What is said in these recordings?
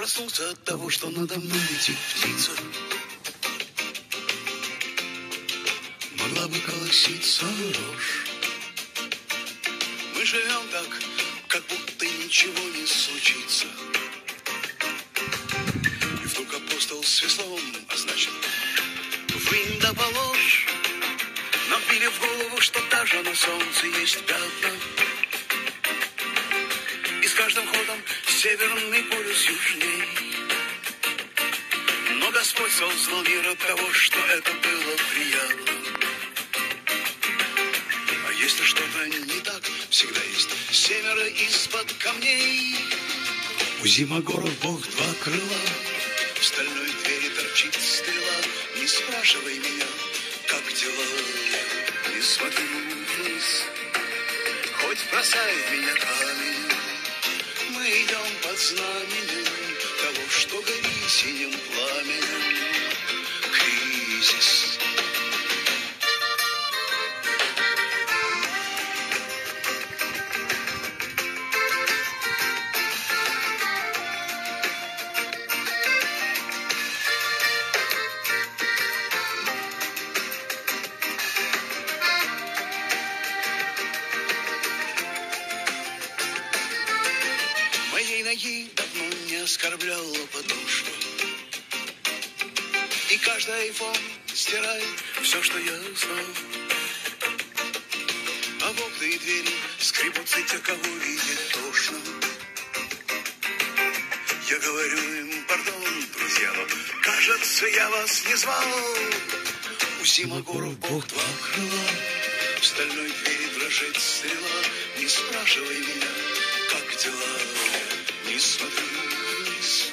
проснулся от того, что надо мной летит птица. Могла бы колоситься рожь. Мы живем так, как будто ничего не случится. И вдруг апостол с веслом, а вынь да положь. Нам били в голову, что даже на солнце есть пятна. И с каждым ходом северный полюс южней. Но Господь создал мир от того, что это было приятно. А если что-то не так, всегда есть семеро из-под камней. У Зимогоров Бог два крыла, в стальной двери торчит стрела. Не спрашивай меня, как дела, не смотрю вниз. Хоть бросай меня камень, под знаменем того, что гори синим пламенем. Ноги давно не оскорбляла подошва. И каждый айфон стирает все, что я знал. А в окна и двери скребутся те, кого видит тошно. Я говорю им, пардон, друзья, но кажется, я вас не звал. У Симагоров Бог два крыла, в стальной двери дрожит стрела. Не спрашивай меня, вниз.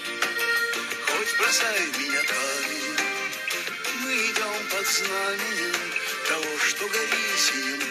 Хоть бросай меня камень, мы идем под знаменем того, что горит синим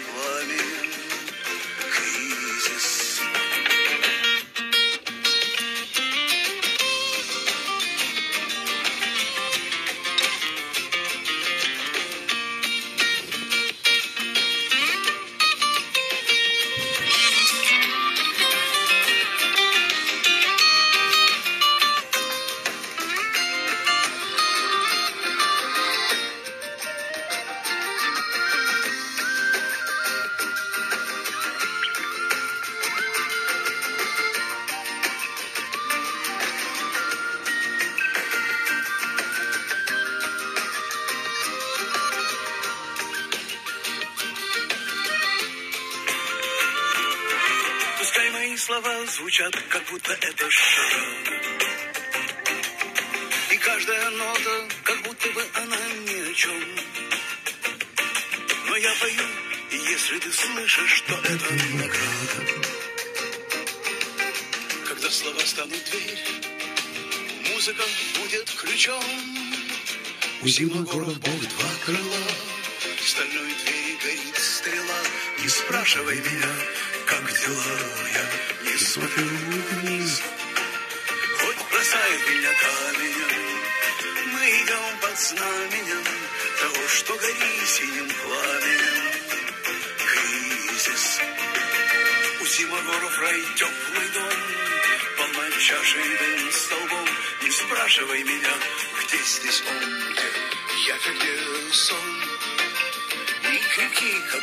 слова звучат, как будто это шарада. И каждая нота, как будто бы она ни о чем. Но я пою, и если ты слышишь, что это награда. Когда слова станут дверь, музыка будет ключом. У Зимогоров Бог два крыла, стальной двери горит стрела. Не спрашивай меня, как дела, я не смотрю вниз. Хоть бросай в меня каменем, мы идем под знаменем того, что горит синим пламенем. Кризис. У Зимогоров рай теплый дом, полна чашей дым столбом. Не спрашивай меня, где здесь он, где я, где сон. Не крики, как